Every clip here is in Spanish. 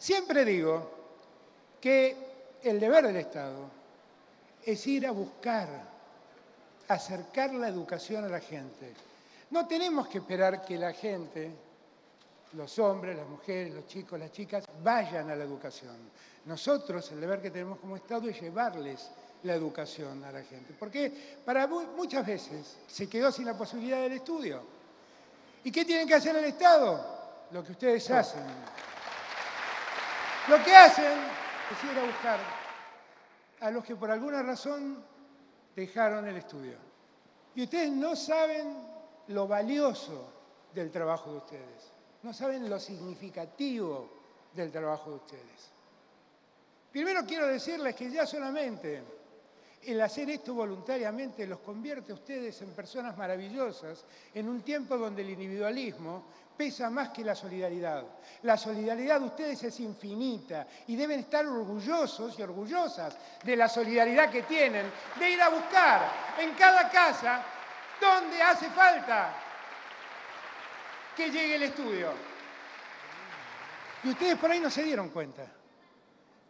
Siempre digo que el deber del Estado es ir a buscar, acercar la educación a la gente. No tenemos que esperar que la gente, los hombres, las mujeres, los chicos, las chicas, vayan a la educación. Nosotros, el deber que tenemos como Estado es llevarles la educación a la gente. Porque para muchas veces se quedó sin la posibilidad del estudio. ¿Y qué tienen que hacer el Estado? Lo que ustedes hacen. Lo que hacen es ir a buscar a los que por alguna razón dejaron el estudio. Y ustedes no saben lo valioso del trabajo de ustedes, no saben lo significativo del trabajo de ustedes. Primero quiero decirles que ya solamente el hacer esto voluntariamente los convierte a ustedes en personas maravillosas en un tiempo donde el individualismo pesa más que la solidaridad. La solidaridad de ustedes es infinita y deben estar orgullosos y orgullosas de la solidaridad que tienen, de ir a buscar en cada casa donde hace falta que llegue el estudio. Y ustedes por ahí no se dieron cuenta,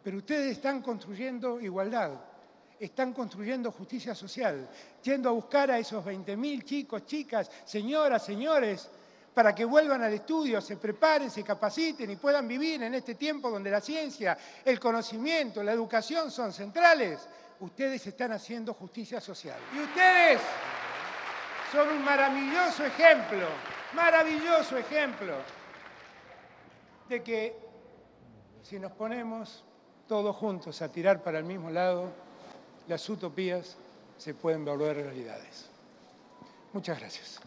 pero ustedes están construyendo igualdad están construyendo justicia social, yendo a buscar a esos 20.000 chicos, chicas, señoras, señores, para que vuelvan al estudio, se preparen, se capaciten y puedan vivir en este tiempo donde la ciencia, el conocimiento, la educación son centrales. Ustedes están haciendo justicia social. Y ustedes son un maravilloso ejemplo, maravilloso ejemplo de que si nos ponemos todos juntos a tirar para el mismo lado, las utopías se pueden volver realidades. Muchas gracias.